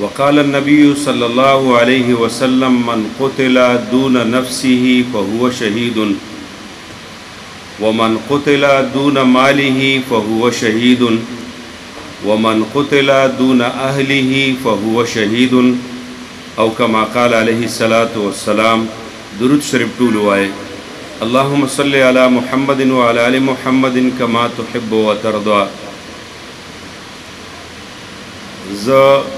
वकाल नबी सल्ला वसलम मन कतला दून नफसी फ़हुआ शहीद वमन कतला दून माली फ़हुआ शहीद वमन कतला दून अहली फ़हुआ शहीद अव कमा काल सलात वसलाम दुरुद शरब टूलवाए अल्लाम सल महमदिन वाल महमदिन कमा तहब व तरदा ज़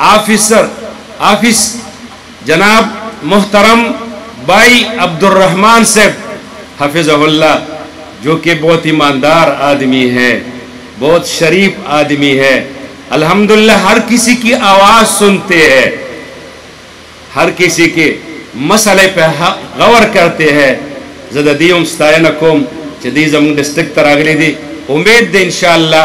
आफिसर आफिस जनाब मोहतरम भाई अब्दुलरहमान साहब हफिज़ल्ला जो कि बहुत ईमानदार आदमी है, बहुत शरीफ आदमी है। अल्हम्दुलिल्लाह, हर किसी की आवाज़ सुनते हैं। हर किसी के मसले पे गौर करते हैं। ज़दीम स्तान कुम डिस्ट्रिक्ट तरगली दी। उम्मीद इनशाला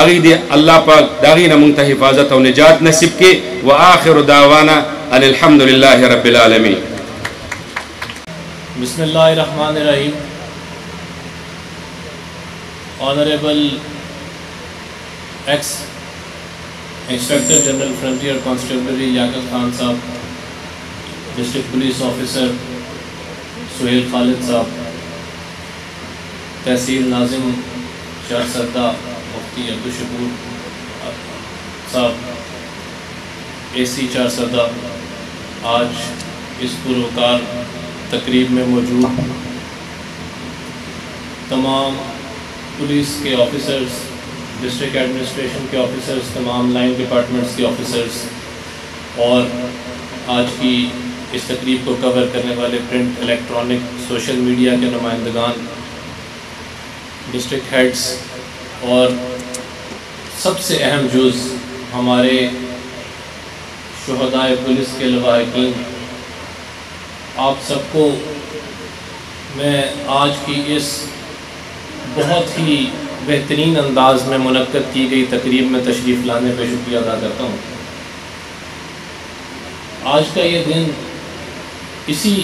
अगी दे अल्लाह पाक दागी नमंग हिफाजत और निजात नसीब के व आखिर दावाना अलहमदिल्ला रबालमी बसमीम honourable ex inspector general frontier constabulary Yaqub Khan साहब district police officer Suhail Khalid साहब तहसील नाजिम शाह सरदा मुफ्ती अब्दुल शकूर साहब ए सी चार सदा, आज इस पुरवकार तकरीब में मौजूद तमाम पुलिस के ऑफिसर्स डिस्ट्रिक्ट एडमिनिस्ट्रेशन के ऑफिसर्स, तमाम लाइन डिपार्टमेंट्स के ऑफिसर्स और आज की इस तकरीब को कवर करने वाले प्रिंट इलेक्ट्रॉनिक सोशल मीडिया के नुमाइंदगान डिस्ट्रिक्ट हेड्स और सबसे अहम जुज़ हमारे शहदाय पुलिस के लवाकिन आप सबको मैं आज की इस बहुत ही बेहतरीन अंदाज में मनक़द की गई तकरीब में तशरीफ़ लाने पर शुक्रिया अदा करता हूँ। आज का ये दिन इसी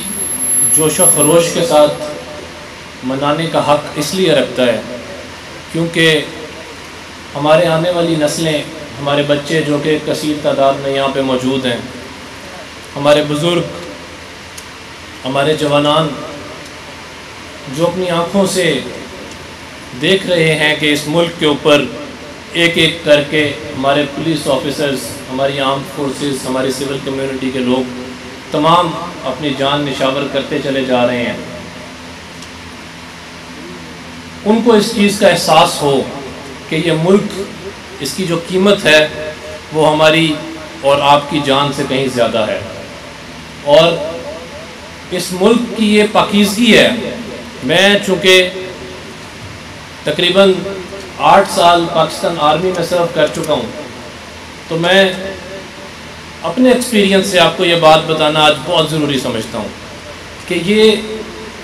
जोश खरोश के साथ मनाने का हक इसलिए रखता है क्योंकि हमारे आने वाली नस्लें, हमारे बच्चे जो कि कसीर तादाद में यहाँ पे मौजूद हैं, हमारे बुज़ुर्ग, हमारे जवानान जो अपनी आँखों से देख रहे हैं कि इस मुल्क के ऊपर एक एक करके हमारे पुलिस ऑफिसर्स, हमारी आर्म फोर्सेस, हमारी सिविल कम्युनिटी के लोग तमाम अपनी जान निशावर करते चले जा रहे हैं। उनको इस चीज़ का एहसास हो कि ये मुल्क, इसकी जो कीमत है, वो हमारी और आपकी जान से कहीं ज़्यादा है। और इस मुल्क की ये पाकिजगी है, मैं चूँकि तकरीबन आठ साल पाकिस्तान आर्मी में सर्व कर चुका हूँ तो मैं अपने एक्सपीरियंस से आपको ये बात बताना आज बहुत ज़रूरी समझता हूँ कि ये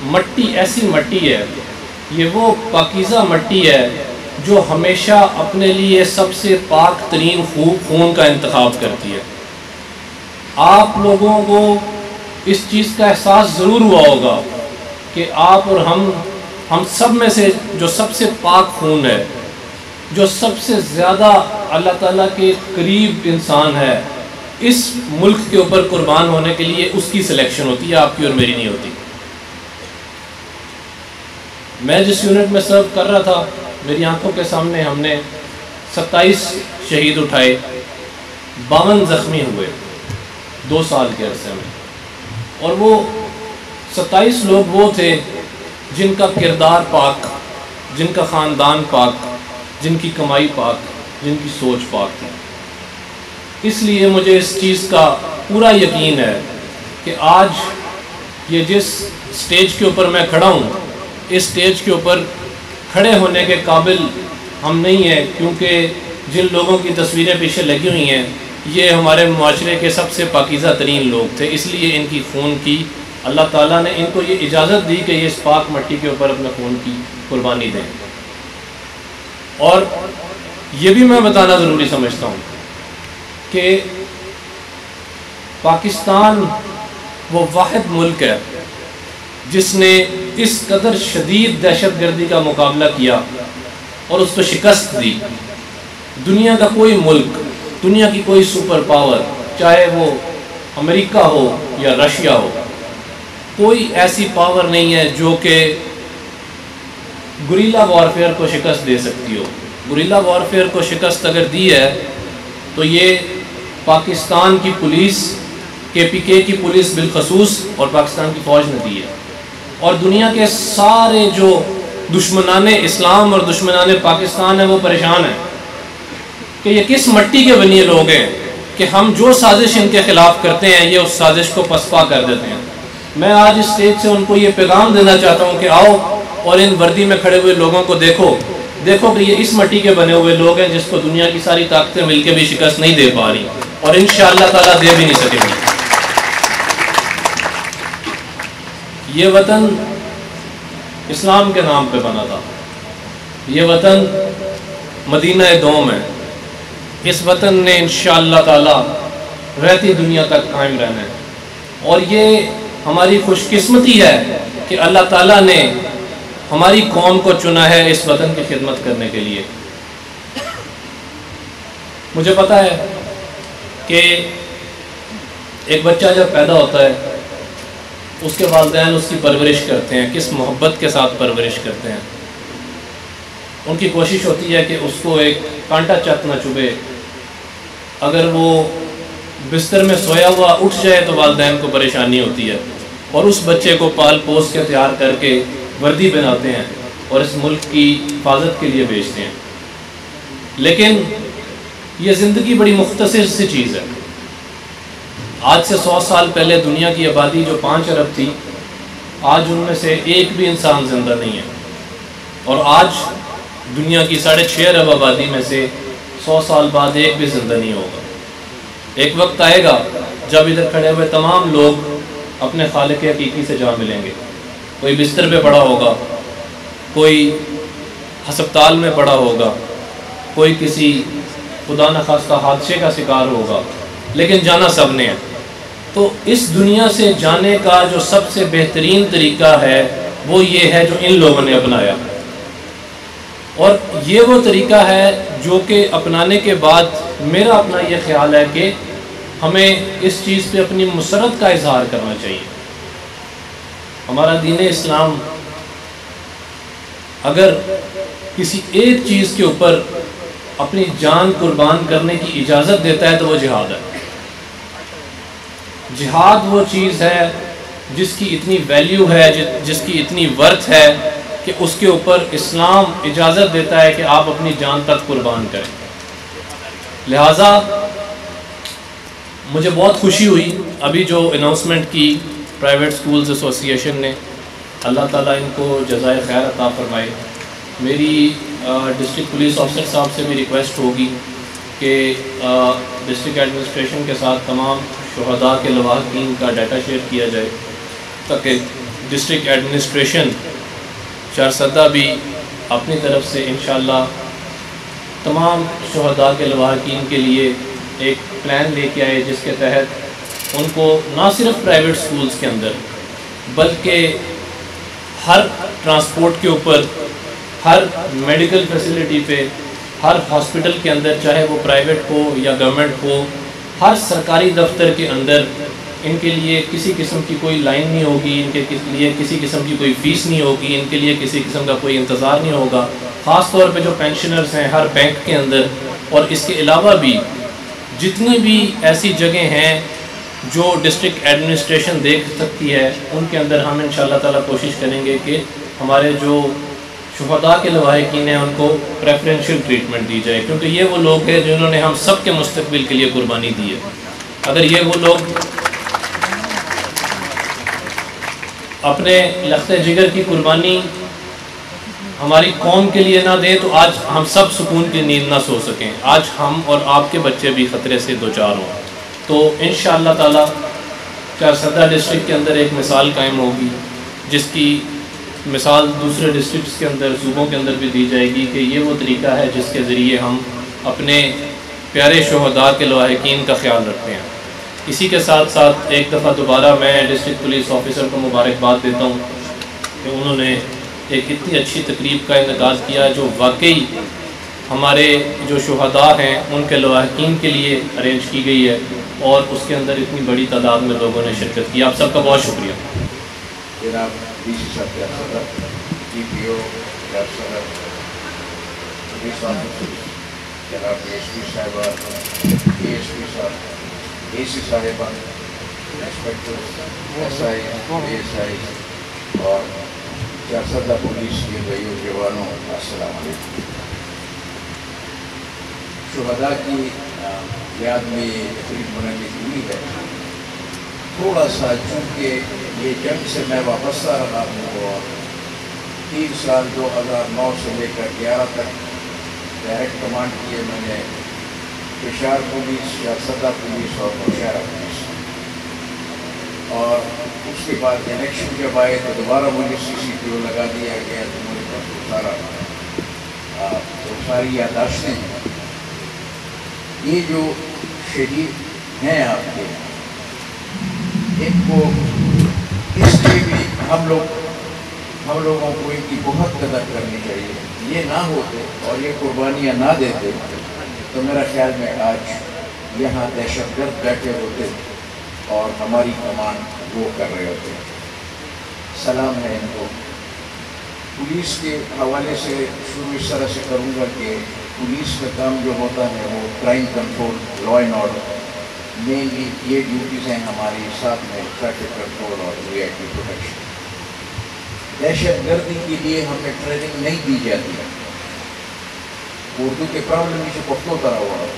मट्टी, ऐसी मट्टी है, ये वो पाकिज़ा मट्टी है जो हमेशा अपने लिए सबसे पाक तरीन खूब खून का इंतखब करती है। आप लोगों को इस चीज़ का एहसास ज़रूर हुआ होगा कि आप और हम हम सब में से जो सबसे पाक खून है, जो सबसे ज़्यादा अल्लाह ताला के करीब इंसान है, इस मुल्क के ऊपर कुर्बान होने के लिए उसकी सिलेक्शन होती है, आपकी और मेरी नहीं होती। मैं जिस यूनिट में सर्व कर रहा था मेरी आँखों के सामने हमने 27 शहीद उठाए, बावन ज़ख्मी हुए, दो साल के अरसे में। और वो 27 लोग वो थे जिनका किरदार पाक, जिनका ख़ानदान पाक, जिनकी कमाई पाक, जिनकी सोच पाक थी। इसलिए मुझे इस चीज़ का पूरा यकीन है कि आज ये जिस स्टेज के ऊपर मैं खड़ा हूँ, इस स्टेज के ऊपर खड़े होने के काबिल हम नहीं हैं, क्योंकि जिन लोगों की तस्वीरें पीछे लगी हुई हैं, ये हमारे माशरे के सबसे पाकिज़ा तरीन लोग थे, इसलिए इनकी खून की, अल्लाह ताला ने इनको ये इजाज़त दी कि ये इस पाक मट्टी के ऊपर अपने खून की कुर्बानी दें। और ये भी मैं बताना ज़रूरी समझता हूँ कि पाकिस्तान वो वाद मुल्क है जिसने इस कदर शदीद दहशत गर्दी का मुकाबला किया और उसको शिकस्त दी। दुनिया का कोई मुल्क, दुनिया की कोई सुपर पावर, चाहे वो अमेरिका हो या रशिया हो, कोई ऐसी पावर नहीं है जो कि गुरीला वारफेयर को शिकस्त दे सकती हो। गुरीला वारफेयर को शिकस्त अगर दी है तो ये पाकिस्तान की पुलिस के पी के की पुलिस बिलखसूस और पाकिस्तान की फ़ौज ने दी है। और दुनिया के सारे जो दुश्मनान इस्लाम और दुश्मनान पाकिस्तान है, वो परेशान है कि ये किस मट्टी के बनिए लोग हैं कि हम जो साजिश इनके ख़िलाफ़ करते हैं, ये उस साजिश को पसपा कर देते हैं। मैं आज इस स्टेज से उनको ये पैगाम देना चाहता हूँ कि आओ और इन वर्दी में खड़े हुए लोगों को देखो। देखो कि ये इस मट्टी के बने हुए लोग हैं जिसको दुनिया की सारी ताकतें मिलकर भी शिकस्त नहीं दे पा रही और इन ताला दे भी नहीं सकेंगी। ये वतन इस्लाम के नाम पे बना था। ये वतन मदीना दोम है। इस वतन ने इन ताला रहती दुनिया तक कायम रहना है। और ये हमारी खुशकिस्मती है कि अल्लाह ताला ने हमारी कौम को चुना है इस वतन की खिदमत करने के लिए। मुझे पता है कि एक बच्चा जब पैदा होता है उसके वालदेन उसकी परवरिश करते हैं, किस मोहब्बत के साथ परवरिश करते हैं। उनकी कोशिश होती है कि उसको एक कांटा चक न चुभे। अगर वो बिस्तर में सोया हुआ उठ जाए तो वालदेन को परेशानी होती है। और उस बच्चे को पाल पोस के तैयार करके वर्दी बनाते हैं और इस मुल्क की हिफाजत के लिए भेजते हैं। लेकिन ये ज़िंदगी बड़ी मुख्तर सी चीज़ है। आज से सौ साल पहले दुनिया की आबादी जो पाँच अरब थी, आज उनमें से एक भी इंसान ज़िंदा नहीं है। और आज दुनिया की साढ़े छः अरब आबादी में से सौ साल बाद एक भी ज़िंदा नहीं होगा। एक वक्त आएगा जब इधर खड़े हुए तमाम लोग अपने खाल के हकीकी से जा मिलेंगे। कोई बिस्तर पे पड़ा होगा, कोई हस्पताल में पड़ा होगा, कोई किसी खुदा न खास्ता हादसे का शिकार होगा। लेकिन जाना सबने है। तो इस दुनिया से जाने का जो सबसे बेहतरीन तरीका है, वो ये है जो इन लोगों ने अपनाया। और ये वो तरीका है जो कि अपनाने के बाद मेरा अपना ये ख्याल है कि हमें इस चीज़ पे अपनी मसरत का इजहार करना चाहिए। हमारा दीन इस्लाम, अगर किसी एक चीज़ के ऊपर अपनी जान कुर्बान करने की इजाज़त देता है तो वो जिहाद है। जिहाद वो चीज़ है जिसकी इतनी वैल्यू है जिसकी इतनी वर्थ है कि उसके ऊपर इस्लाम इजाज़त देता है कि आप अपनी जान तक कुर्बान करें। लिहाजा मुझे बहुत खुशी हुई अभी जो अनाउंसमेंट की प्राइवेट स्कूल्स एसोसिएशन ने। अल्लाह ताला इनको जजाय खैर अता फरमाए। मेरी डिस्ट्रिक्ट पुलिस ऑफिसर साहब से भी रिक्वेस्ट होगी कि डिस्ट्रिक्ट एडमिनिस्ट्रेशन के साथ तमाम शहदा के लवाहकीन का डाटा शेयर किया जाए, ताकि डिस्ट्रिक्ट एडमिनिस्ट्रेशन चारसदा भी अपनी तरफ़ से इन तमाम शहदा के लवाहकीन के लिए एक प्लान लेके आए, जिसके तहत उनको ना सिर्फ़ प्राइवेट स्कूल्स के अंदर, बल्कि हर ट्रांसपोर्ट के ऊपर, हर मेडिकल फैसिलिटी पे, हर हॉस्पिटल के अंदर, चाहे वो प्राइवेट हो या गवर्नमेंट हो हर सरकारी दफ्तर के अंदर इनके लिए किसी किस्म की कोई लाइन नहीं होगी, इनके लिए किसी किस्म की कोई फ़ीस नहीं होगी, इनके लिए किसी किस्म का कोई इंतज़ार नहीं होगा। ख़ास तौर पे जो पेंशनर्स हैं हर बैंक के अंदर, और इसके अलावा भी जितनी भी ऐसी जगह हैं जो डिस्ट्रिक्ट एडमिनिस्ट्रेशन देख सकती है, उनके अंदर हम इन ताला कोशिश करेंगे कि हमारे जो शहदा के लवाहकिन हैं उनको प्रेफरेंशियल ट्रीटमेंट दी जाए, क्योंकि ये वो लोग हैं जिन्होंने हम सब के मुस्तबिल के लिए कुर्बानी दी है। अगर ये वो लोग अपने लखते जिगर की कुर्बानी हमारी कौम के लिए ना दें तो आज हम सब सुकून की नींद ना सो सकें। आज हम और आपके बच्चे भी ख़तरे से दो चार हों। तो इन ताला चारसदा डिस्ट्रिक्ट के अंदर एक मिसाल कायम होगी, जिसकी मिसाल दूसरे डिस्ट्रिक्ट के अंदर, सूबों के अंदर भी दी जाएगी कि ये वो तरीका है जिसके ज़रिए हम अपने प्यारे शहदा के लवाहकिन का ख्याल रखते हैं। इसी के साथ साथ एक दफ़ा दोबारा मैं डिस्ट्रिक्ट पुलिस ऑफिसर को मुबारकबाद देता हूँ कि उन्होंने एक इतनी अच्छी तकरीब का इनका किया जो वाकई हमारे जो शहदा हैं, उनके लवाहकिन के लिए अरेंज की गई है और उसके अंदर इतनी बड़ी तादाद में लोगों ने शिरकत की। आप सबका बहुत शुक्रिया। जनाब एसी साहिबा inspector S I S I और चारसदा पुलिस के भाइयों जवानों अस्सलाम शुहदा की याद में ये तकरीब बनाने की है थोड़ा सा चूँकि ये जंग से मैं वापस आ रहा हूँ और तीन साल दो हज़ार नौ से लेकर ग्यारह तक डायरेक्ट कमांड किए मैंने पेशार पुलिस या सदा पुलिस और नौशहरा पुलिस। और उसके बाद इलेक्शन जब आए तो दोबारा मुझे सी सी पी ओ लगा दिया गया तो मेरे पास तो सारा तो सारी यादाश्तें हैं। ये जो शरीर हैं आपके इनको इसलिए भी हम लोग, हम लोगों को इनकी बहुत कदर करनी चाहिए। ये ना होते और ये कुर्बानियाँ ना देते तो मेरा ख्याल में आज यहाँ दहशत गर्द बैठे होते और हमारी कमान वो कर रहे होते। सलाम है इनको। पुलिस के हवाले से शुरू इस तरह से करूँगा कि पुलिस का काम जो होता है वो crime control law and order mainly ये ड्यूटीज़ हैं हमारे साथ में ट्रैफ़िक कंट्रोल और वी प्रोटेक्शन दहशत गर्दी के लिए हमें ट्रेनिंग नहीं दी जाती है। उर्दू के प्रॉब्लम नीचे पख्तो तरह हुआ है।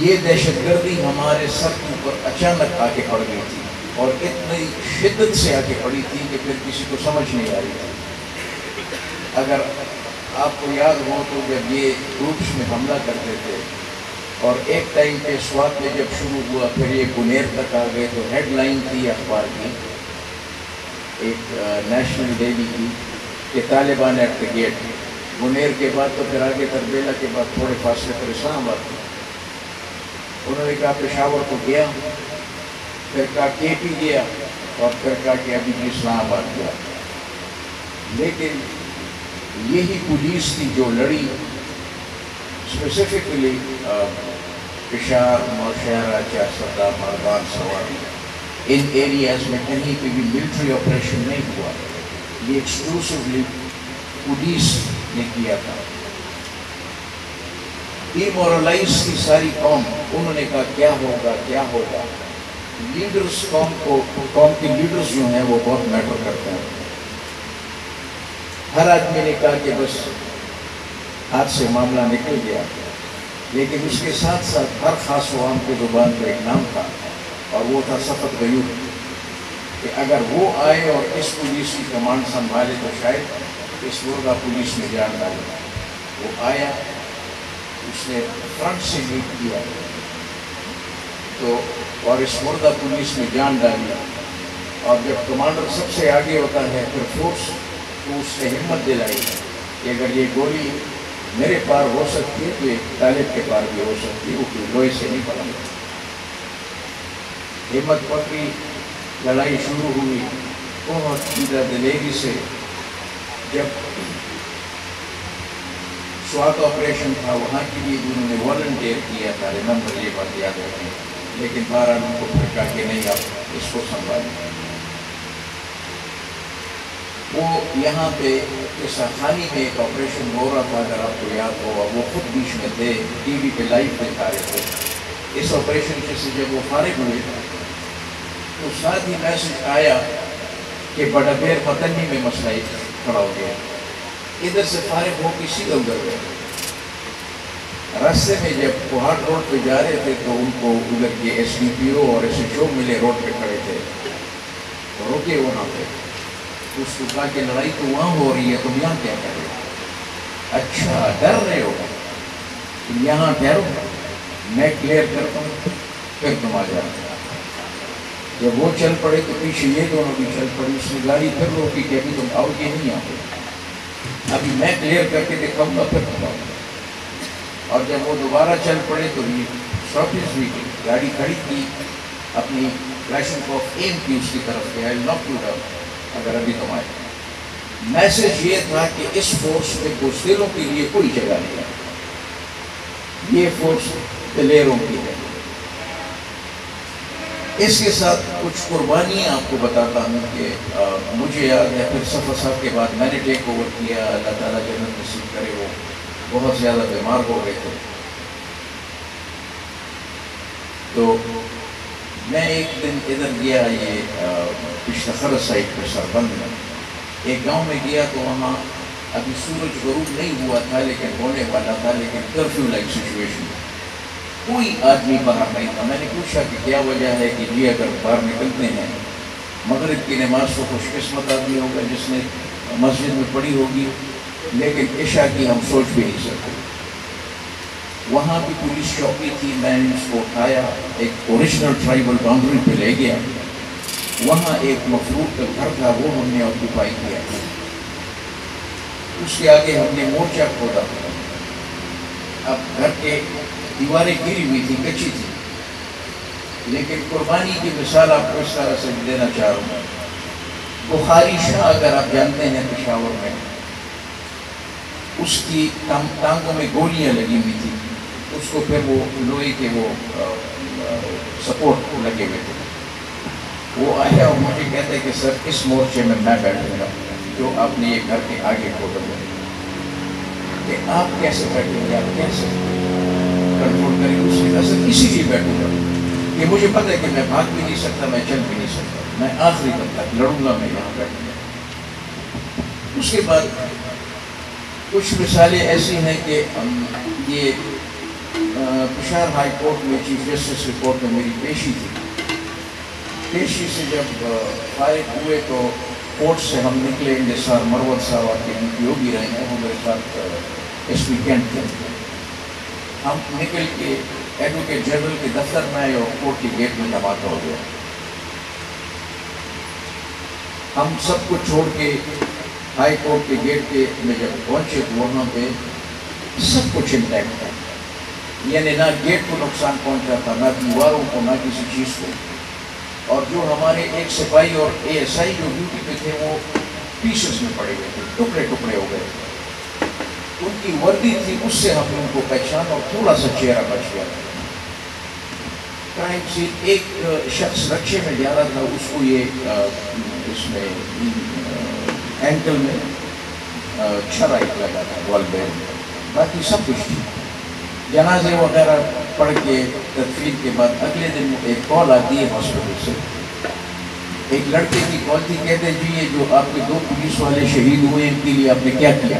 ये दहशतगर्दी हमारे सर के ऊपर अचानक आके पड़ गई थी और इतनी शिद्दत से आके पड़ी थी कि फिर किसी को समझ नहीं आ रही थी। अगर आपको याद हो तो जब ये ग्रुप्स में हमला करते थे, और एक टाइम पे स्वाद में जब शुरू हुआ, फिर ये गुनेर तक आ गए तो हेडलाइन थी अखबार की, एक नेशनल डेली की, कि तालिबान एट द गेट गुनेर के बाद तो फिर आगे तरबेला के बाद थोड़े पास फासले पर इस्लामाबाद उन्होंने कहा, पेशावर को गया, फिर कहा के पी गया और फिर कहा कि अभी भी इस्लामाबाद गया लेकिन यही पुलिस थी जो लड़ी स्पेसिफिकली पेशार नौशहरा चारसदा मरदान सवारी, इन एरियाज़ में कहीं पे भी मिलिट्री ऑपरेशन नहीं हुआ। ये एक्सक्लूसिवली पुलिस ने किया था। डिमोरलाइज की सारी कौम, उन्होंने कहा, क्या होगा क्या होगा? लीडर्स कौम को, कौम के लीडर्स जो हैं, वो बहुत मैटर करते हैं। हर आदमी ने कहा कि बस हाथ से मामला निकल गया। लेकिन उसके साथ साथ हर खास वाम के ज़ुबान पर एक नाम था और वो था सफत गयूर कि अगर वो आए और इस पुलिस की कमांड संभाले तो शायद इस मुर्गा पुलिस में जान डाले। वो आया, उसने फ्रंट से लीड किया। तो और इस मुर्दा पुलिस में जान डाली। और जब कमांडर सबसे आगे होता है, फिर फोर्स तो उसने हिम्मत दिलाई कि अगर ये गोली मेरे पार हो सकती है तो एक तालिब के पार भी हो सकती है, वो कोई लोहे से नहीं पड़ा हिम्मत पकड़ी, लड़ाई शुरू हुई बहुत सीधा दिलेगी से जब स्वात ऑपरेशन था, वहाँ के लिए उन्होंने वॉल्टियर किया था रिमेंबर ये बात याद रखें। लेकिन बारह उनको फिर कहा कि नहीं आप इसको संभालें। वो यहाँ पे इस खानी में एक ऑपरेशन हो रहा था, अगर आपको याद हो वो खुद बीच में थे, टीवी पे लाइव दिखा रहे थे इस ऑपरेशन के से जब वो फारिग हुए तो साथ ही मैसेज आया कि बड़ाबेर मतनी में मसला खड़ा हो गया। इधर से फारिग हो किसी उधर गए। रास्ते में जब कुहाट रोड पे जा रहे थे तो उनको उधर के एस और एस मिले, रोड पे खड़े थे। रुके वहाँ पे। उसको कहा कि लड़ाई तो वहाँ हो रही है, तुम यहाँ क्या कर रहे हो? अच्छा डर रहे हो तुम यहाँ ठहरो। मैं क्लियर करता हूँ, फिर तुम आ जाओ जब वो चल पड़े तो पीछे ये दोनों भी चल पड़े उसने गाड़ी फिर रोकी कि अभी तुम आओगे नहीं आओगे अभी मैं क्लियर करके दिखाऊँगा, फिर तुम आओगे। और जब वो दोबारा चल पड़े तो ये शॉर्टेज हुई गाड़ी खड़ी की अपनी फ्लैशिंग ऑफ़ एम की उसकी तरफ़ के आई नॉट टू डाउन अगर अभी तुम आए मैसेज ये था कि इस फोर्स में बुजदिलों के लिए कोई जगह नहीं है। ये फोर्स दिलेरों की है। इसके साथ कुछ कुर्बानियाँ आपको बताता हूँ कि आ, मुझे याद है फिर सफ़र साहब के बाद मैंने टेक ओवर किया अल्लाह ताला जन्नत नसीब करे वो बहुत ज़्यादा बीमार हो गए थे। तो मैं एक दिन इधर गया ये पिछतर साइड पर सरबंद में। एक गाँव में गया तो वहाँ अभी सूरज गरूब नहीं हुआ था, लेकिन होने वाला था, लेकिन कर्फ्यू लाइक सिचुएशन कोई आदमी बाहर नहीं था। मैंने पूछा कि क्या वजह है कि जी अगर बाहर निकलते हैं, मगरब की नमाज़ को खुशकस्मत आदमी होगा, जिसने मस्जिद में पढ़ी होगी, लेकिन ईशा की हम सोच भी नहीं सकते। वहाँ भी पुलिस चौकी थी, मैंने उसको उठाया, एक ओरिजिनल ट्राइबल बाउंड्री पे ले गया। वहाँ एक मफरूद का घर था, वो हमने ऑक्यूपाई किया। उसके आगे हमने मोर्चा खोदा। अब घर के दीवारें गिरी हुई थी, कच्ची थी। लेकिन कुर्बानी की मिसाल आपको इस तरह से देना चाह रहा हूँ। बुखारी शाह, अगर आप जानते हैं, पिशावर में, उसकी टांगों में गोलियाँ लगी हुई थी। उसको फिर वो लोहे के वो सपोर्ट को लगे हुए थे। वो आया और मुझे कहते कि, सर, इस मोर्चे में मैं बैठूँगा जो आपने ये घर के आगे फ़ोटो में कि आप कैसे बैठेंगे आप कैसे कंट्रोल करेंगे उसके असर इसीलिए बैठूँगा कि मुझे पता है कि मैं भाग भी नहीं सकता, मैं चल भी नहीं सकता। मैं आखिरी तक तक लड़ूँगा, मैं यहाँ बैठूँगा उसके बाद कुछ मिसालें ऐसी हैं कि ये पिशार हाई कोर्ट में चीफ जस्टिस की कोर्ट में मेरी पेशी थी। पेशी से जब फारिग हुए तो कोर्ट से हम निकले इंसार मरवत साहब आपके डी भी रहे हैं, वो मेरे साथ एस पी कैंट थे। हम निकल के एडवोकेट जनरल के दफ्तर में आए और कोर्ट के गेट में धमाका हो गया। हम सबको छोड़ के हाई कोर्ट के गेट के में जब पहुँचे तो पे सब कुछ इंटैक्ट था। यानी ना गेट को नुकसान पहुँचा था ना दीवारों को ना किसी चीज़ को। और जो हमारे एक सिपाही और एएसआई जो ड्यूटी पे थे, वो पीसेस में पड़े हुए थे, टुकड़े टुकड़े हो गए। थे उनकी वर्दी थी, उससे हमने उनको पहचान और थोड़ा सा चेहरा बच गया। क्राइम सीन एक शख्स रक्षे में जा रहा था, उसको ये इसमें एंकल में छरा एक लगा था वॉल में। बाकी सब कुछ थी जनाजे वगैरह पढ़ के तदफीन के बाद अगले दिन एक कॉल आती है हॉस्पिटल से। एक लड़के की कॉल थी, कहते, जी, ये जो आपके दो पुलिस वाले शहीद हुए, इनके लिए आपने क्या किया?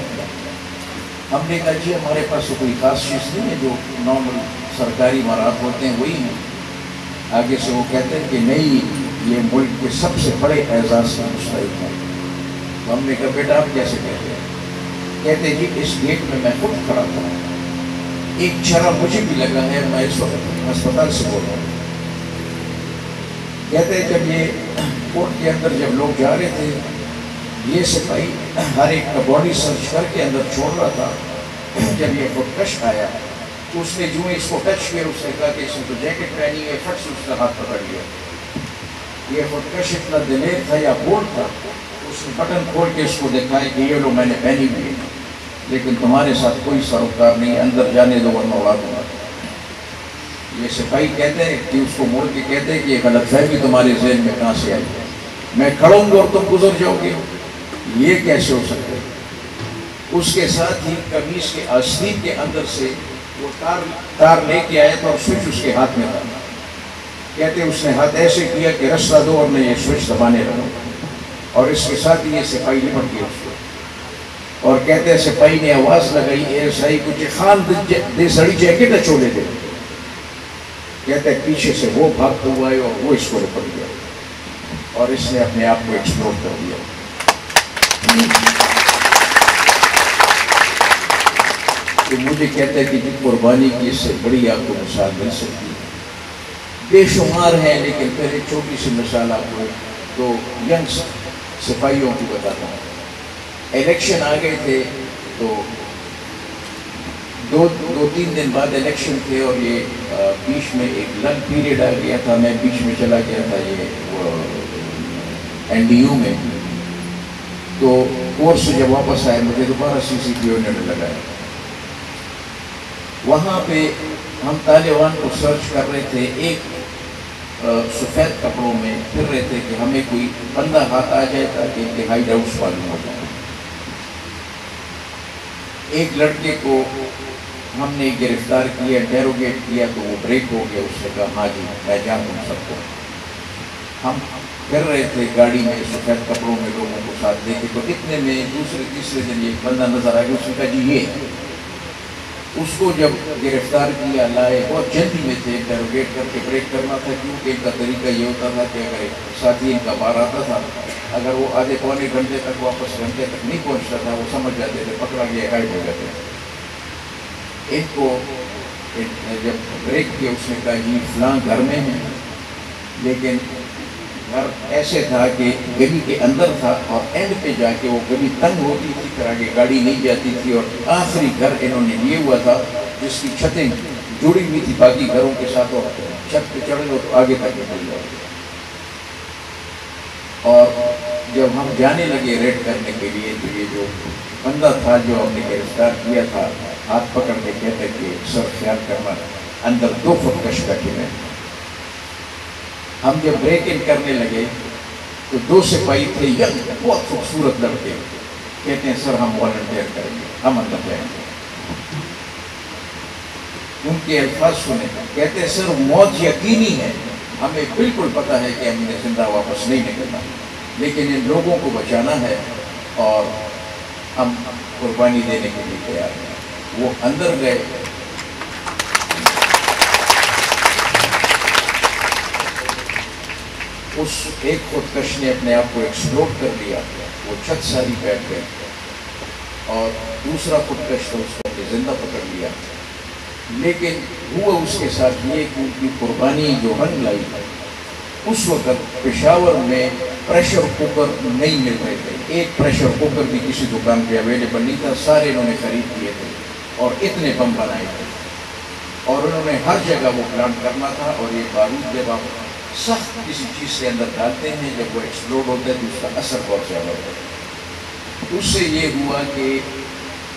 हमने कहा, जी, हमारे पास तो कोई खास चीज़ नहीं है, जो नॉर्मल सरकारी मराब होते हैं, वही हैं। आगे से वो कहते हैं कि, नहीं, ये मुल्क के सबसे बड़े एजाज का मुस्तक है। तो हमने कहा, बेटा, आप कैसे कहते हैं? कहते, जी, इस गेट में मैं खुद खड़ा था। एक चरा मुझे भी लगा है, मैं इस वक्त अस्पताल से बोल रहा हूँ। कहते हैं, जब ये कोर्ट के अंदर जब लोग जा रहे थे, ये सिपाही हर एक का बॉडी सर्च करके अंदर छोड़ रहा था। जब ये फुटकश आया तो उसने जो इसको टच किया उसने कहा कि इसने तो जैकेट पहनी है, फट से उसका हाथ पकड़ लिया। ये फुटकश इतना दिलेर था या बोर्ड था, उसने बटन खोल के उसको दिखाया कि ये लो मैंने पहनी हुई है। लेकिन तुम्हारे साथ कोई सरोकार नहीं, अंदर जाने दो वरना उड़ा दूँगा। ये सिपाही कहते हैं कि उसको मोड़ के कहते हैं कि ये गलत फहमी तुम्हारे जहन में कहाँ से आई मैं खड़ूँगा और तुम गुजर जाओगे। ये कैसे हो सकते उसके साथ ही कमीज के आस्तीन के अंदर से वो तार तार लेके आया था और स्विच उसके हाथ में था। कहते उसने हाथ ऐसे किया कि रास्ता दो और मैं ये स्विच दबाने लगा और इसके साथ ही ये सिपाही निपट गया। उसको और कहते हैं, सिपाही ने आवाज़ लगाई सही, कुछ खान दे सड़ी जैकेट छोड़े दे। कहते हैं, पीछे से वो भागते हुआ है और वो इसको निपट गया और इसने अपने आप को एक्सप्लोर कर दिया। तो मुझे कहते हैं कि जी, कुर्बानी की इससे बड़ी आपको मिसाल मिल सकती है। बेशुमार है, लेकिन पहले छोटी सी मिसाल आपको तो यंग सिपाहियों की बताता हूँ। इलेक्शन आ गए थे तो दो दो, तीन दिन बाद इलेक्शन थे और ये बीच में एक लंग पीरियड आ गया था, मैं बीच में चला गया था ये एनडीयू में। तो कोर्स से जब वापस आए मुझे दोबारा सी सी पी ओ ने लगाया। वहाँ पे हम तालिबान को सर्च कर रहे थे, एक सफ़ेद कपड़ों में फिर रहे थे कि हमें कोई बंदा हाथ आ जाए ताकि इनके हाइड हाउस मालूम हो जाए। एक लड़के को हमने गिरफ़्तार किया डेरोगेट किया तो वो ब्रेक हो गया। उससे कहा हाँ जी, मैं जान हूँ सबको। हम कर रहे थे गाड़ी में सफ़ेद कपड़ों में लोगों को साथ देखे तो इतने में दूसरे, तीसरे दिन एक बंदा नज़र आ गया उसने कहा, जी, ये उसको जब गिरफ़्तार किया, लाए, बहुत जल्दी में थे इंटरोगेट करके ब्रेक करना था, क्योंकि इनका तरीका ये होता था कि अगर साथी इनका बार आता था, अगर वो आधे पौने घंटे तक वापस घंटे तक नहीं पहुँचता था, वो समझ जाते थे, पकड़ा गया गाइड हो जाते इनको जब ब्रेक किया, उसने कहा, जी, फलां घर में है, लेकिन घर ऐसे था कि गली के अंदर था और एंड पे जाके वो गली तंग होती थी, फिर आगे गाड़ी नहीं जाती थी और आखिरी घर इन्होंने लिए हुआ था जिसकी छतें जुड़ी हुई थी बाकी घरों के साथ और छत पे चढ़े तो आगे तक निकल और जब हम जाने लगे रेड करने के लिए तो ये जो बंदा था जो हमने गिरफ़्तार किया था, हाथ पकड़ के कहते कि सर ख्याल करना अंदर दो फुट कश में हम जब ब्रेक इन करने लगे तो दो सिपाही थे यंग बहुत खूबसूरत लड़के। कहते हैं, सर, हम वॉल्टियर करेंगे, हम अंदर जाएँगे। उनके अल्फाज सुने। कहते हैं, सर, मौत यकीनी है। हमें बिल्कुल पता है कि हमने ज़िंदा वापस नहीं निकलना। लेकिन इन लोगों को बचाना है और हम कुर्बानी देने के लिए तैयार हैं। वो अंदर गए उस एक खुदकश ने अपने आप को एक्सप्लोर कर लिया वो छत सारी बैठ गई और दूसरा खुदकश तो उसको अपने ज़िंदा पकड़ लिया। लेकिन हुआ उसके साथ ये कि उनकी कुर्बानी जो रंग लाई उस वक्त पेशावर में प्रेशर कुकर नहीं मिल रहे थे। एक प्रेशर कुकर भी किसी दुकान पे अवेलेबल नहीं था, सारे इन्होंने खरीद लिए थे और इतने बम बनाए थे। और उन्होंने हर जगह वो प्लांट करना था और ये बारूद जब आप सख्त किसी चीज़ के अंदर डालते हैं जब वो एक्सप्लोड होता है तो उसका असर बहुत ज़्यादा होता है उससे ये हुआ कि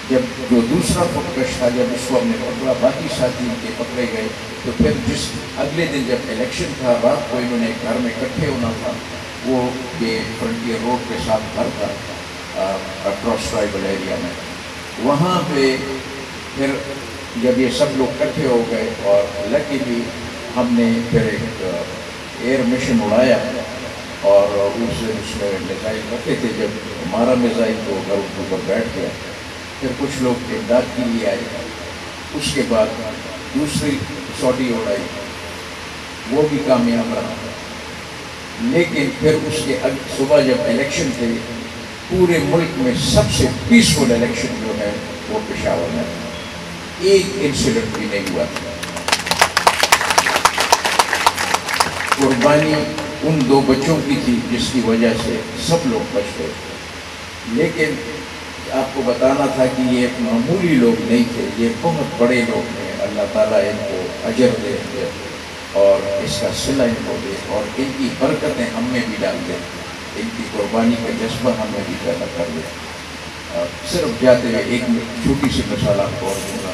जब जो दूसरा फुटकश था, जब उसको हमने पकड़ा बाकी साथी उनके पकड़े गए तो फिर जिस अगले दिन जब इलेक्शन था, रात को इन्होंने घर में इकट्ठे होना था, वो ये फ्रंटियर रोड के साथ घर था अक्रॉस ट्राइबल एरिया में। वहाँ पे फिर जब ये सब लोग इकट्ठे हो गए और लकी भी हमने फिर एक एयर मिशन उड़ाया और उस उसमें मिसाइल रखे थे जब हमारा मिसाइल तो घर के ऊपर बैठ गया। फिर कुछ लोग इमदाद के लिए आए। उसके बाद दूसरी सौटी उड़ाई। वो भी कामयाब रहा। लेकिन फिर उसके सुबह जब इलेक्शन थे, पूरे मुल्क में सबसे पीसफुल इलेक्शन जो है, वो पेशावर में एक इंसिडेंट भी नहीं हुआ था। कुर्बानी उन दो बच्चों की थी जिसकी वजह से सब लोग बच गए। लेकिन आपको बताना था कि ये एक मामूली लोग नहीं थे, ये बहुत बड़े लोग हैं। अल्लाह ताला इनको अजर दे और इसका सिला इनको दे और इनकी बरकतें हम में भी डाल दें। इनकी कुर्बानी का जज्बा हमें भी पैदा कर दे। सिर्फ़ जाते हुए एक छोटी सी मिसाल आपको और दूँगा।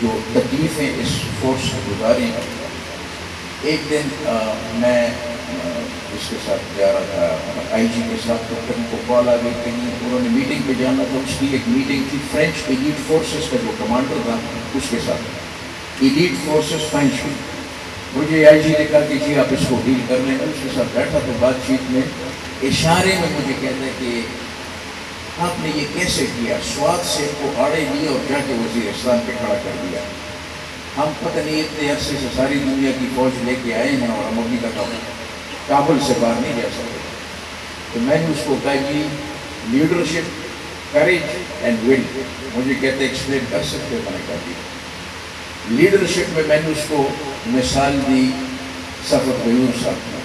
जो तकलीफ़ें इस फोर्स से गुजारी हैं एक दिन अ, मैं इसके साथ जा रहा था आईजी के साथ तो फिर उनको कॉल आ गई कहीं उन्होंने मीटिंग पे जाना था उसकी एक मीटिंग थी फ्रेंच एलीट फोर्सेस का जो कमांडर था उसके साथ। एलीट फोर्सेस फ्रेंच की मुझे आईजी ने कहा कि जी आप इसको डील कर लेना उसके साथ बैठा तो बातचीत में इशारे में मुझे कहते कि आपने ये कैसे किया? स्वाद से को आड़े लिए और जाके वजीरस्तान पे खड़ा कर दिया। हम पता नहीं इतने अरसे से सारी दुनिया की फौज लेके आए हैं और हम अभी तक हम काबुल से बाहर नहीं जा सकते तो मैंने उसको कहा कि लीडरशिप करेज एंड विल मुझे कहते एक्सप्लेन कर सकते मैंने कहा जी। लीडरशिप में मैंने उसको मिसाल दी, सफ़र गयूर साहब ने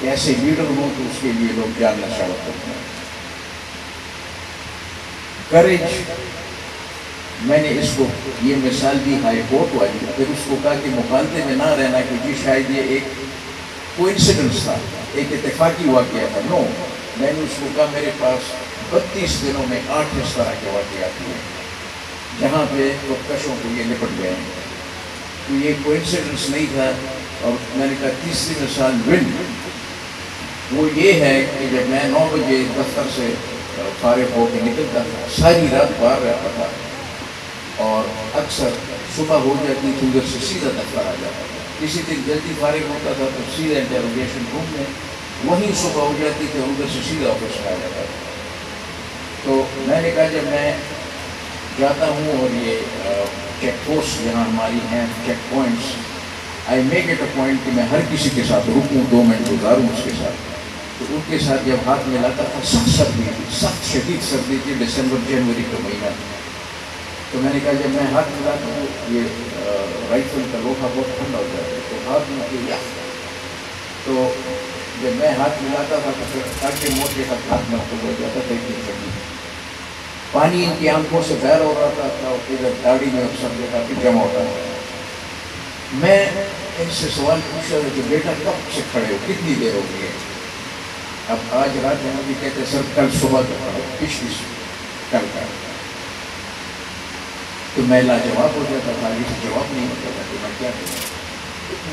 कि ऐसे लीडर हो तो उसके लिए लोग जानना करते हैं। करेज मैंने इसको, ये मिसाल दी हाई कोर्ट वाली फिर उसको कहा कि मुखालते में ना रहना, क्योंकि शायद ये एक कोइंसिडेंस था, एक इतफाकी वाक़ था। नो मैंने उसको कहा, मेरे पास बत्तीस दिनों में आठ इस तरह के वाक़ आते हैं, जहाँ पे मुख्तशों को ये निपट गए हैं। तो ये कोइंसिडेंस नहीं था, और मैंने कहा, तीसरी मिसाल विन। वो ये है कि जब मैं नौ बजे दफ्तर से फारिग होकर निकलता था सारी रात बाहर रहता था और अक्सर सुबह हो जाती थी उधर से सीधा दफ्तर आ जाता किसी दिन जल्दी फारिग होता था तो सीधा इंटरोगेशन रूम में वहीं सुबह हो जाती थी उधर से सीधा ऑफ़िस आ जाता था। तो मैंने कहा, जब मैं जाता हूँ और ये चेक पोस्ट यहाँ हमारी हैं check points I make it a point कि मैं हर किसी के साथ रुकूँ, दो मिनट गुजारूँ उसके साथ। तो उनके साथ जब हाथ मिलाता था, सख्त सर्दी थी, सख्त शदीद सर्दी थी, दिसंबर, जनवरी का महीना। तो मैंने कहा, जब मैं हाथ मिलाता हूँ ये राइफल का लोहा बहुत ठंडा हो जाता है। तो हाथ में के या। तो जब मैं हाथ मिलाता था तो फिर आगे मोटे का हाथ में हो जाता था पानी इनकी आँखों से बहर हो रहा था और इधर दाढ़ी में सब जगह पे जमा होता था मैं इनसे सवाल पूछ रहा था कि, बेटा, कब से खड़े हो? कितनी देर हो गई है? अब आज रात में मुझे कहते सर, कल सुबह का खड़े पिछली कल का तो मैं लाजवाब हो जाता था से जवाब नहीं होता था कि मैं क्या करूँ?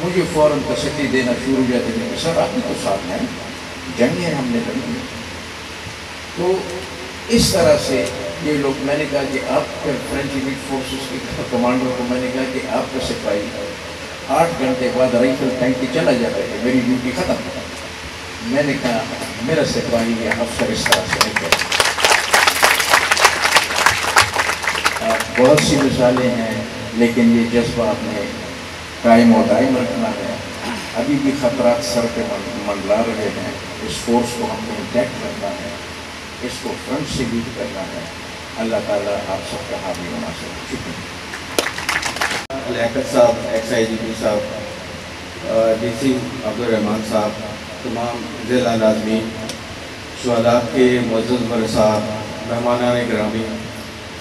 मुझे फ़ौरन तसली देना शुरू हो जाते थे सर आप भी तो साथ हैं जंग है, हमने लड़ी तो इस तरह से ये लोग, मैंने कहा कि आपके फ्रेंच यूनिट फोर्सेस के कमांडर को मैंने कहा कि आपका सिपाही आठ घंटे बाद राइफल टैंक के चला जाता है मेरी ड्यूटी ख़त्म। मैंने कहा, मेरा सिपाही या अफसर इस तरह से नहीं करता बहुत सी मिसालें हैं, लेकिन ये जज्बा आपने कायम और दायम रखना है। अभी भी खतरा सर पे मंडला रहे हैं। इस फोर्स को हमको इंटैक्ट रखना है। इसको फ्रंट से लीड करना है। अल्लाह ताला आप सबका हावी बना सके शुक्रिया। लियाकत साहब एक्स आई जी पी साहब डी सी अब्दुलरहमान साहब, तमाम ज़िला लाजमी शहदा के मज़द वर साहब मेहमान ग्रामी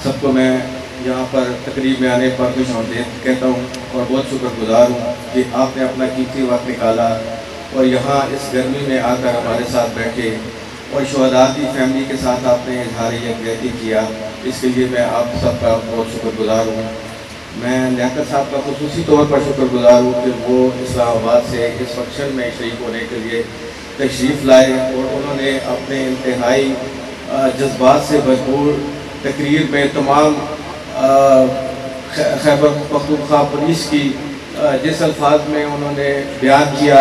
सबको मैं यहाँ पर तकरीब में आने पर खुश आमदेद कहता हूँ और बहुत शुक्रगुजार हूँ कि आपने अपना कीमती वक्त निकाला और यहाँ इस गर्मी में आकर हमारे साथ बैठे और शहदा की फैमिली के साथ आपने इजहार यकजहती किया। इसके लिए मैं आप सबका बहुत शुक्रगुजार हूँ। मैं लियाकत साहब का खसूसी तौर पर शुक्रगुजार हूँ कि वो इस्लामाबाद से इस फ़ंक्शन में शरीक होने के लिए तशरीफ़ लाए और उन्होंने अपने इंतहाई जज्बात से भरपूर तकरीर में तमाम खैबर पख्तूनख्वा पुलिस की जिस अल्फाज में उन्होंने बयान किया,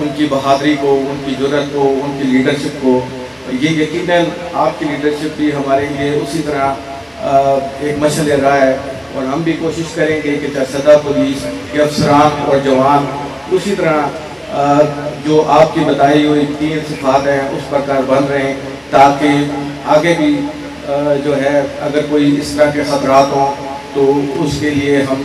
उनकी बहादरी को, उनकी ज़रूरत को, उनकी लीडरशिप को, ये यकीनन आपकी लीडरशिप भी हमारे लिए उसी तरह एक मशल रहा है। और हम भी कोशिश करेंगे कि सदा पुलिस के अफसरान और जवान, उसी तरह जो आपकी बताई हुई तीन सिफात हैं, उस प्रकार बन रहे हैं, ताकि आगे भी जो है, अगर कोई इस तरह के ख़तरात हों तो उसके लिए हम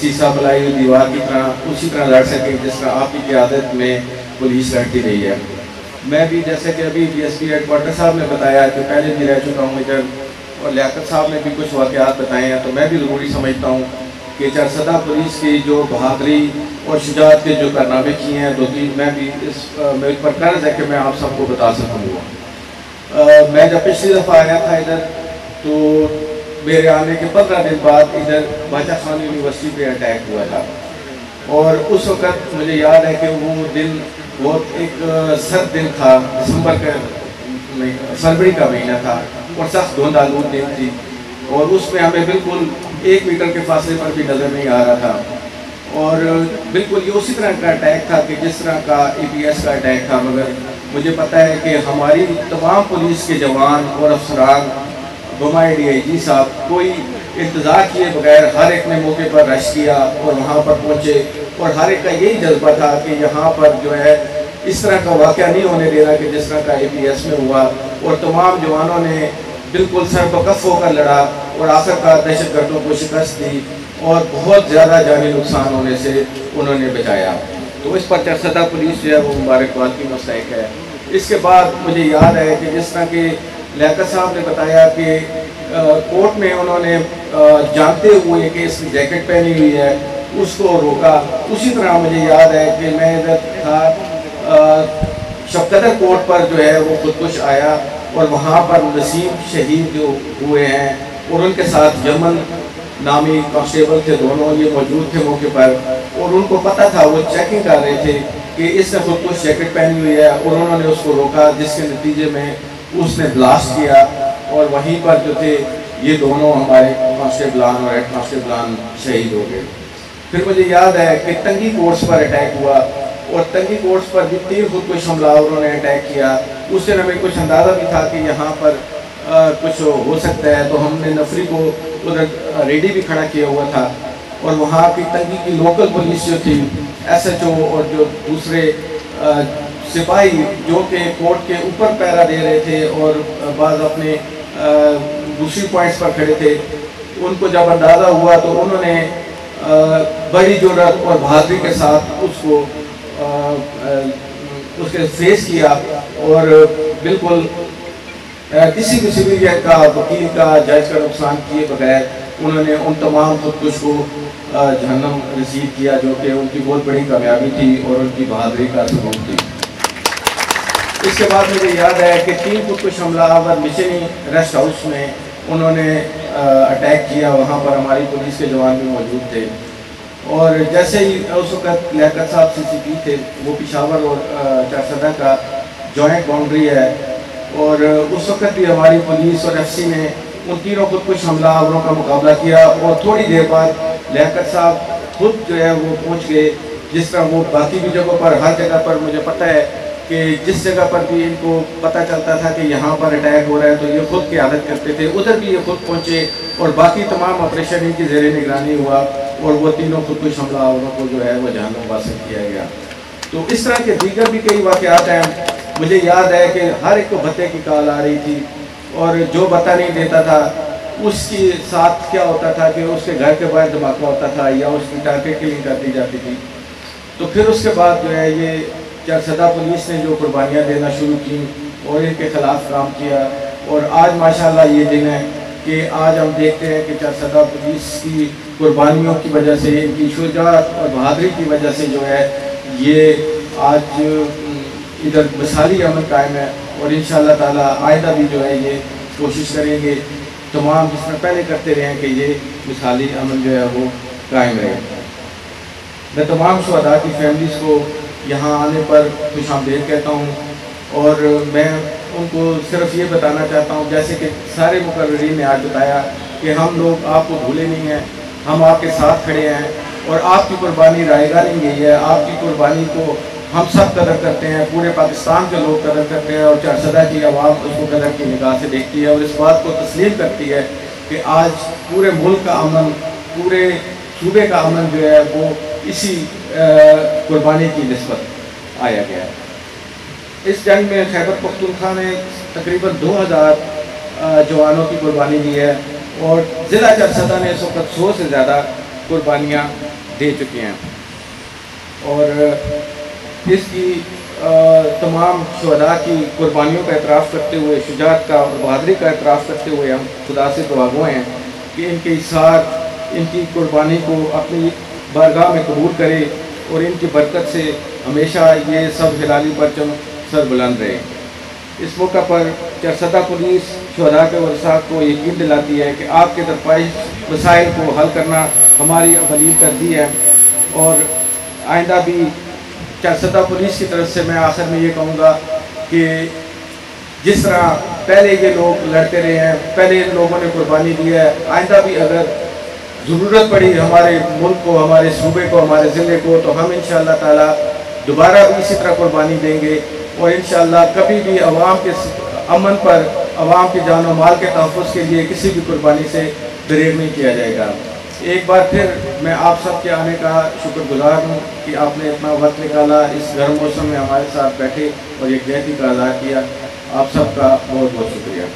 शीशा बुलाई दीवार की तरह, उसी तरह लड़ सकें, जिस तरह आपकी क्यादत में पुलिस लड़ती रही है। मैं भी, जैसे कि अभी बी एस पी हेडक्वार्टर साहब ने बताया कि पहले भी रह चुका हूँ इधर, और लियाकत साहब ने भी कुछ वाक़ात बताए हैं तो मैं भी ज़रूरी समझता हूँ कि चरसदा पुलिस की जो बहादरी और शुजात के जो कारनामे किए हैं, दो तीन, मैं भी इस मेरे पर कर्ज है कि मैं आप सबको बता सकूँगा मैं जब पिछली दफ़ा आया था इधर तो मेरे आने के पंद्रह दिन बाद इधर बाचा खान यूनिवर्सिटी पे अटैक हुआ था। और उस वक़्त मुझे याद है कि वो दिन बहुत एक सर्द दिन था, दिसंबर का फरवरी का महीना था, और सख्त धुंध आलूद दिन थी। और उसमें हमें बिल्कुल एक मीटर के फासले पर भी नज़र नहीं आ रहा था। और बिल्कुल ये उसी तरह का अटैक था कि जिस तरह का एपीएस का अटैक था, मगर मुझे पता है कि हमारी तमाम पुलिस के जवान और अफसरान बमाए डी आई जी साहब, कोई इंतज़ार किए बगैर हर एक ने मौके पर रश किया और वहाँ पर पहुँचे। और हर एक का यही जज्बा था कि यहाँ पर जो है, इस तरह का वाक़ नहीं होने देना कि जिस तरह का ए पी एस में हुआ। और तमाम जवानों ने बिल्कुल सर बकफ होकर लड़ा और आखिरकार दहशत गर्दों को शिकस्त दी और बहुत ज़्यादा जानी नुकसान होने से उन्होंने बचाया। तो इस पर चरसदा पुलिस जो है वो मुबारकबाद की मुस्तक है। इसके बाद मुझे याद है कि जिस तरह के लियाकत साहब ने बताया कि कोर्ट में उन्होंने जानते हुए कि इसकी जैकेट पहनी हुई है, उसको रोका। उसी तरह मुझे याद है कि मैं इधर था शबकदर कोर्ट पर जो है वो खुदकुश आया और वहाँ पर नसीम शहीद जो हुए हैं और उनके साथ यमन नामी कांस्टेबल थे, दोनों ये मौजूद थे मौके पर। और उनको पता था वो चेकिंग कर रहे थे कि इसने खुद खुदकुश जैकेट पहनी हुई है और उन्होंने उसको रोका जिसके नतीजे में उसने ब्लास्ट किया और वहीं पर जो थे ये दोनों हमारे कांस्टेबलान और हेड कांस्टेबलान शहीद हो गए। फिर मुझे याद है कि तंगी कोर्स पर अटैक हुआ और तंगी कोर्स पर भी तीन खुद कुछ हमलावरों ने अटैक किया। उस दिन हमें कुछ अंदाज़ा भी था कि यहाँ पर आ, कुछ हो सकता है तो हमने नफरी को उधर रेडी भी खड़ा किया हुआ था। और वहाँ की तंगी की लोकल पुलिस जो थी एसएचओ और जो दूसरे सिपाही जो कि कोर्ट के ऊपर पैरा दे रहे थे और बाद अपने दूसरी पॉइंट्स पर खड़े थे, उनको जब अंदाज़ा हुआ तो उन्होंने बड़ी ज़रूरत और बहादरी के साथ उसको उसके फेस किया और बिल्कुल किसी भी सिविलियन का, वकील का जज का नुकसान किए बगैर उन्होंने उन तमाम खुदकुश को जहनम रिसीव किया जो कि उनकी बहुत बड़ी कामयाबी थी और उनकी बहादुरी का सबूत थी। इसके बाद मुझे याद है कि तीन खुदकुश हमलावर मिशनी रेस्ट हाउस में उन्होंने अटैक किया। वहाँ पर हमारी पुलिस के जवान भी मौजूद थे। और जैसे ही उस वक्त लियाकत साहब सी सी पी थे, वो पिशावर और चारसदा का जॉइंट बाउंड्री है। और उस वक्त भी हमारी पुलिस और एफ़ सी ने उन तीनों खुद कुछ हमलावरों का मुकाबला किया और थोड़ी देर बाद लियाकत साहब खुद जो है वो पहुँच गए, जिस तरह वो बाकी भी जगहों पर, हर जगह पर मुझे पता है कि जिस जगह पर भी इनको पता चलता था कि यहाँ पर अटैक हो रहा है तो ये खुद की आदत करते थे। उधर भी ये खुद पहुँचे और बाकी तमाम ऑपरेशन इनकी जेर निगरानी हुआ और वो तीनों खुदकुश हमलावरों को जो है वो जहान वासिल किया गया। तो इस तरह के दीगर भी कई वाक़ात हैं। मुझे याद है कि हर एक को भत्ते की कॉल आ रही थी और जो बता नहीं देता था उसके साथ क्या होता था कि उसके घर के बाहर धमाका होता था या उसकी टारगेट किलिंग कर दी जाती थी? तो फिर उसके बाद जो है ये चरसदा पुलिस ने जो कुर्बानियाँ देना शुरू की और इनके ख़िलाफ़ काम किया और आज माशाल्लाह ये दिन है कि आज हम देखते हैं कि चरसदा पुलिस की कुर्बानियों की वजह से, इनकी शुजात और बहादुरी की वजह से जो है ये आज इधर मिसाली अमन कायम है और इन ताला आयदा भी जो है ये कोशिश करेंगे तमाम जिसमें पहले करते रहे हैं कि ये मिसाली अमन जो है वो कायम रहे। मैं तमाम शहदा की फैमिलीज़ को यहाँ आने पर खुश आमदेद कहता हूँ और मैं उनको सिर्फ़ ये बताना चाहता हूँ, जैसे कि सारे मुकर्री ने आज बताया कि हम लोग आपको भूले नहीं हैं, हम आपके साथ खड़े हैं और आपकी कुर्बानी रायगा नहीं गई है, आपकी कुर्बानी को हम सब कदर करते हैं, पूरे पाकिस्तान के लोग कदर करते हैं और चारसदा की आवाम उसको कदर की निगाह से देखती है और इस बात को तस्लीम करती है कि आज पूरे मुल्क का अमन, पूरे सूबे का अमन जो है वो इसी कुर्बानी की नस्बत आया गया है। इस जंग में खैबर पख्तूनख्वा ने तकरीबन 2000 जवानों की कुर्बानी दी है और ज़िला चरसदा ने इस वक्त सौ से ज़्यादा कुर्बानियाँ दे चुकी हैं। और इसकी तमाम शहदा की कुर्बानियों का एतराफ़ करते हुए, शुजात का और बहादरी का एतराफ़ करते हुए हम खुदा से दुआ हैं कि इनके इसार इनकी कुर्बानी को अपनी बारगाह में कबूल करे और इनकी बरकत से हमेशा ये सब हिलाली परचम सर बुलंद रहे। इस मौका पर चरसदा पुलिस, शहदा के वर्षा को यकीन दिलाती है कि आपके दरपेश मसाइल को हल करना हमारी अवलीन कर दी है और आइंदा भी चरसदा पुलिस की तरफ़ से मैं आखिर में ये कहूँगा कि जिस तरह पहले ये लोग लड़ते रहे हैं, पहले इन लोगों ने कुर्बानी दी है, आइंदा भी अगर ज़रूरत पड़ी हमारे मुल्क को, हमारे सूबे को, हमारे ज़िले को तो हम इन ताला दोबारा भी इसी तरह कुर्बानी देंगे और इन कभी भी आवाम के अमन पर आवाम के जान माल के तहफ़ के लिए किसी भी कुर्बानी से दरेर नहीं किया जाएगा। एक बार फिर मैं आप सब के आने का शुक्रगुजार हूँ कि आपने इतना वक्त निकाला, इस गर्म मौसम में हमारे साथ बैठे और एक जहती का अदा किया। आप सबका बहुत बहुत शुक्रिया।